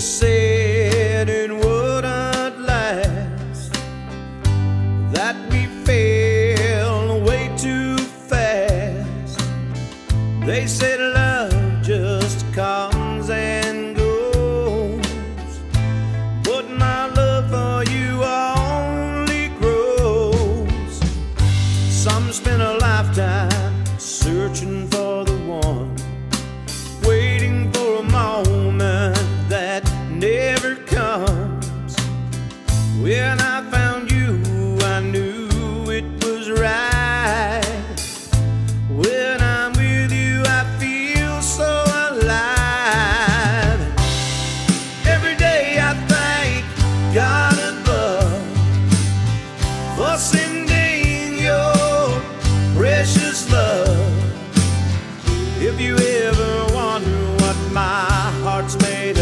said it would not last, that we fell way too fast. They said love just comes and goes, but my love for you only grows. Some spend a lifetime searching made